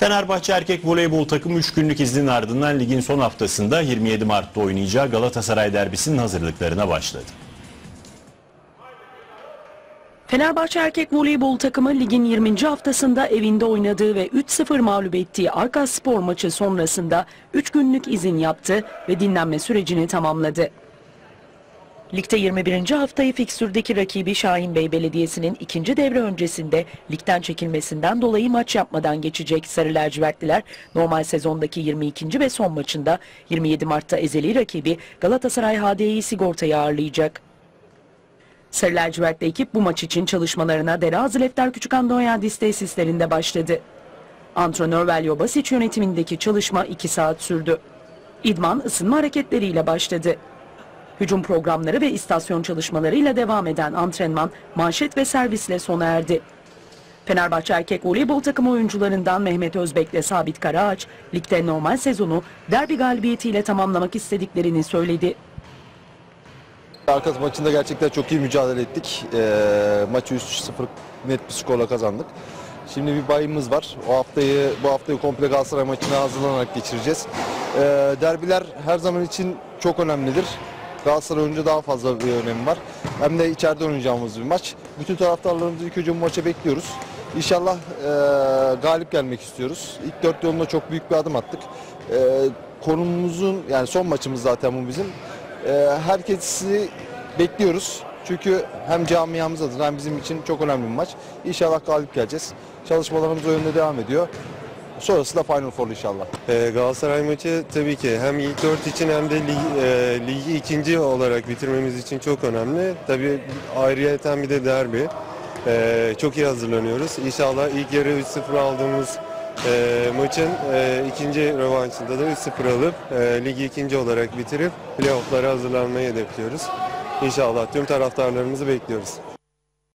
Fenerbahçe erkek voleybol takımı 3 günlük iznin ardından ligin son haftasında 27 Mart'ta oynayacağı Galatasaray derbisinin hazırlıklarına başladı. Fenerbahçe erkek voleybol takımı ligin 20. haftasında evinde oynadığı ve 3-0 mağlup ettiği Arkas Spor maçı sonrasında 3 günlük izin yaptı ve dinlenme sürecini tamamladı. Ligde 21. haftayı fikstürdeki rakibi Şahin Bey Belediyesi'nin ikinci devre öncesinde ligden çekilmesinden dolayı maç yapmadan geçecek Sarı Lacivertliler normal sezondaki 22. ve son maçında 27 Mart'ta ezeli rakibi Galatasaray HDI Sigorta'yı ağırlayacak. Sarı lacivertli ekip bu maç için çalışmalarına Derazi Lefter Küçükan Doyadis tesislerinde başladı. Antrenör Velyo Basic yönetimindeki çalışma 2 saat sürdü. İdman ısınma hareketleriyle başladı. Hücum programları ve istasyon çalışmalarıyla devam eden antrenman manşet ve servisle sona erdi. Fenerbahçe erkek voleybol takımı oyuncularından Mehmet Özbek ile Sabit Karaağaç, ligde normal sezonu derbi galibiyetiyle tamamlamak istediklerini söyledi. Arkas maçında gerçekten çok iyi mücadele ettik. Ee, maçı 3-0 net bir skorla kazandık. Şimdi bir bayımız var. O haftayı bu haftayı komple Galatasaray maçına hazırlanarak geçireceğiz. Ee, derbiler her zaman için çok önemlidir. Galatasaray önce daha fazla bir önemi var. Hem de içeride oynayacağımız bir maç. Bütün taraftarlarımızı ilk önce bu maça bekliyoruz. İnşallah e, galip gelmek istiyoruz. İlk dört yolunda çok büyük bir adım attık. E, konumumuzun yani son maçımız zaten bu bizim. E, herkesi bekliyoruz. Çünkü hem camiamız adına hem bizim için çok önemli bir maç. İnşallah galip geleceğiz. Çalışmalarımız o yönde devam ediyor. Sonrası da Final Four inşallah. Ee, Galatasaray maçı tabii ki hem ilk dört için hem de lig, e, ligi ikinci olarak bitirmemiz için çok önemli. Tabii ayrıyeten bir de derbi. Ee, çok iyi hazırlanıyoruz. İnşallah ilk yarı 3-0 aldığımız e, maçın e, ikinci rövanşında da 3-0 alıp e, ligi ikinci olarak bitirip playofflara hazırlanmayı hedefliyoruz. İnşallah tüm taraftarlarımızı bekliyoruz.